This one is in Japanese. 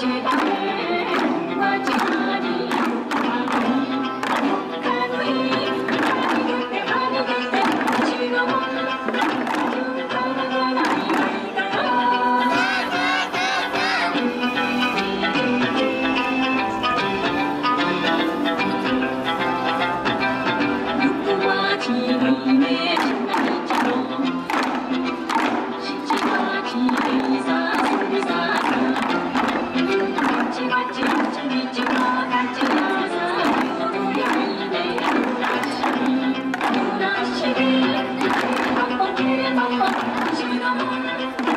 Thank you. 我需要温。